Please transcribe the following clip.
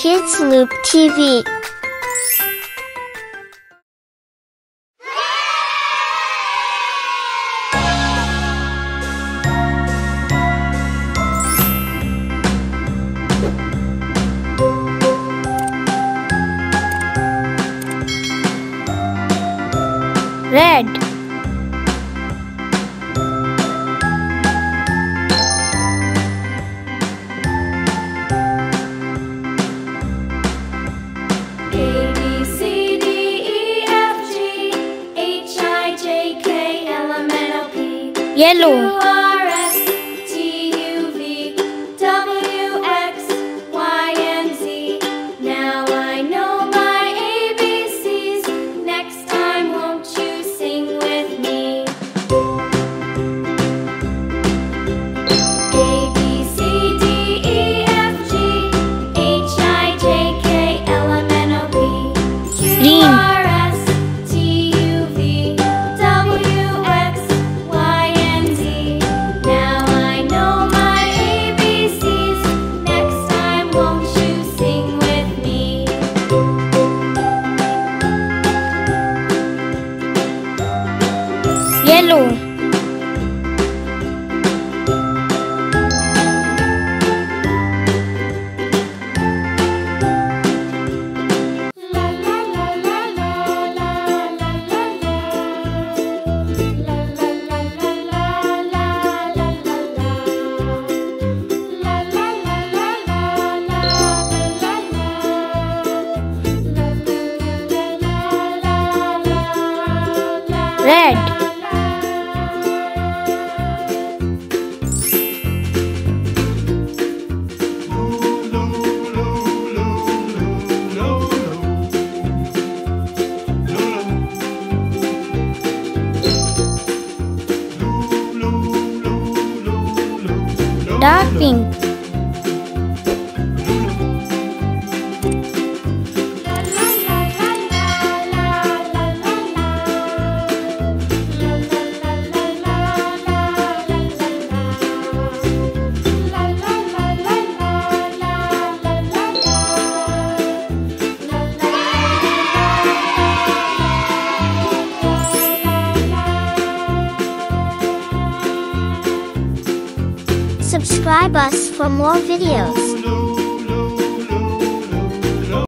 Kids Loop TV. Red. Yellow. red. Dark pink. subscribe us for more videos.